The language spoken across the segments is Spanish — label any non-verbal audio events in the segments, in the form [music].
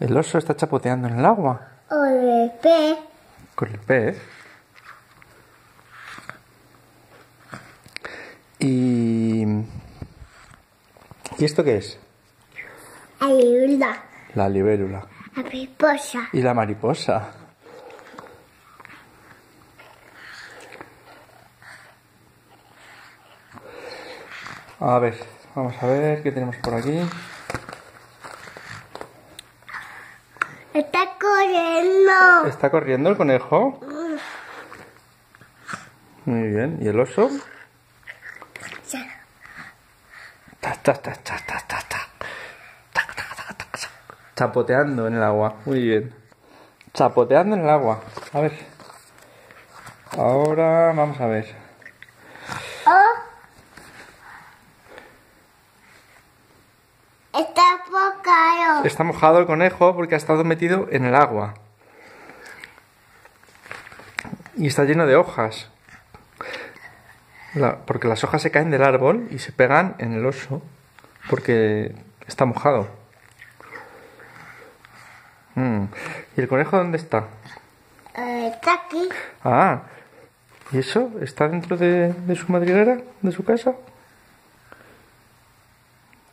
El oso está chapoteando en el agua O el pez. con el pez. Y... ¿Y esto qué es? Ayuda. La libélula. La piposa. Y la mariposa. A ver, vamos a ver qué tenemos por aquí. Está corriendo. ¿Está corriendo el conejo? Muy bien. ¿Y el oso? Chapoteando en el agua. Muy bien. Chapoteando en el agua. A ver. Ahora vamos a ver. Oh. Está mojado el conejo porque ha estado metido en el agua. Y está lleno de hojas. La- porque las hojas se caen del árbol y se pegan en el oso porque está mojado. Mm. ¿Y el conejo dónde está? Eh, Está aquí. Ah, ¿y eso? ¿Está dentro de, de su madriguera? ¿De su casa?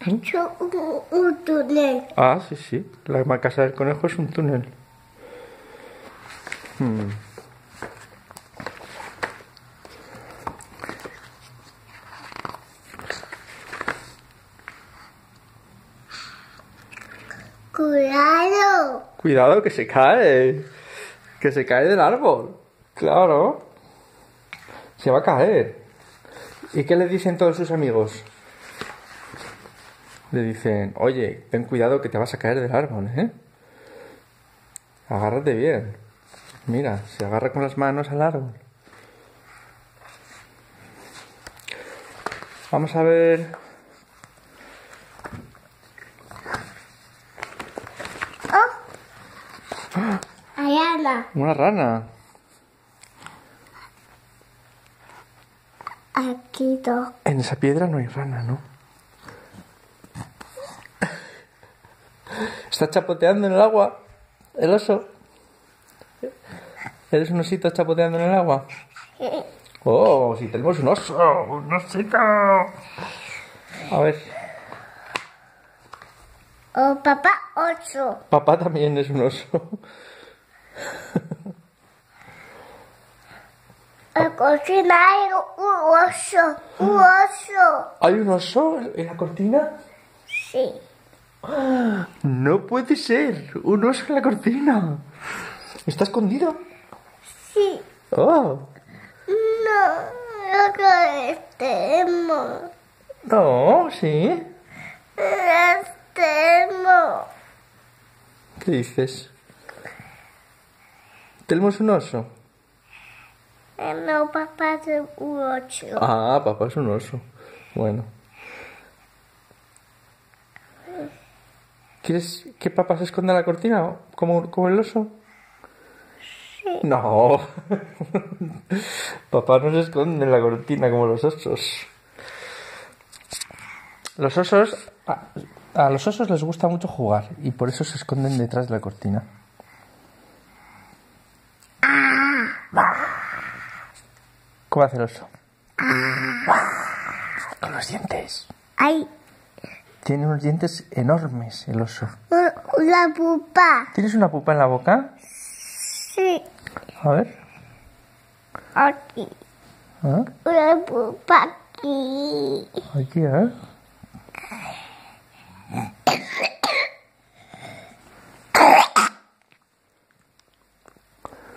Hecho un, un túnel. Ah, sí, sí. La casa del conejo es un túnel. Hmm. Cuidado. Cuidado que se cae. Que se cae del árbol. Claro. Se va a caer. ¿Y qué le dicen todos sus amigos? Le dicen, oye, ten cuidado que te vas a caer del árbol, ¿eh? Agárrate bien. Mira, se agarra con las manos al árbol. Vamos a ver. Una rana. Aquí dos. En esa piedra no hay rana, ¿no? Está chapoteando en el agua. El oso. ¿Eres un osito chapoteando en el agua? Oh, si tenemos un oso. Un osito. A ver, Oh, papá, ocho. papá también es un oso. [laughs] La cocina hay un oso. Un oso. ¿Hay un oso en la cortina? Sí. No puede ser. Un oso en la cortina. ¿Está escondido? Sí. Oh. No, no que estemos. No, sí. Estemos. ¿Qué dices? ¿Tenemos un oso? No, papá es un ocho. Ah, papá es un oso. Bueno. ¿Quieres que papá se esconda en la cortina como, como el oso? Sí. No. [laughs] papá no se esconde en la cortina como los osos. Los osos... A, a los osos les gusta mucho jugar y por eso se esconden detrás de la cortina. ¿Cómo hace el oso? Con los dientes. Hay Tiene unos dientes enormes el oso. una pupa. ¿Tienes una pupa en la boca? Sí. A ver. Aquí. ¿Ah? Una pupa aquí. Aquí, ¿eh?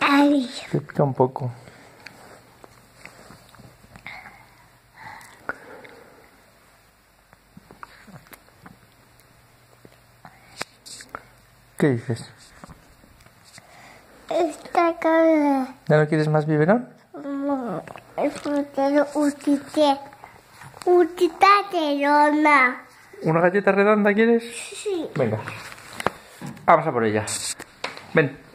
Ay. Te pica un poco. ¿Qué dices? Esta cara. ¿Ya no quieres más biberón? No. Utite. Utita terona. ¿Una galleta redonda quieres? Sí. Venga. Vamos a por ella. Ven.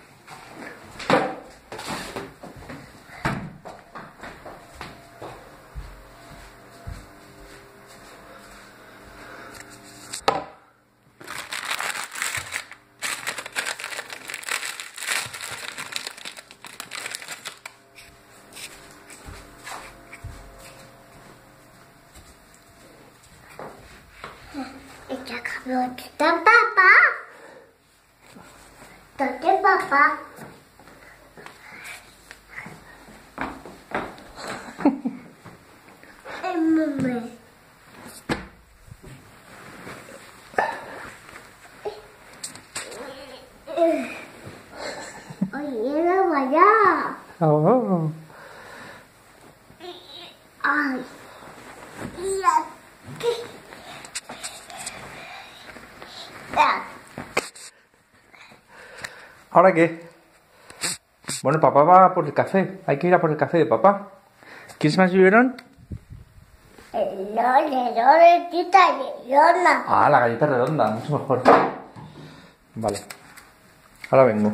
¿Dónde está papá? ¿Dónde papá? Ay, mamá. Oye, no vaya. Oh. Ay. Y aquí. Ah. ¿Ahora qué? Bueno, papá va por el café. Hay que ir a por el café de papá. ¿Quieres más biberón? El lore, lore, tita, leona. Ah, la galleta redonda, mucho mejor. Vale. Ahora vengo.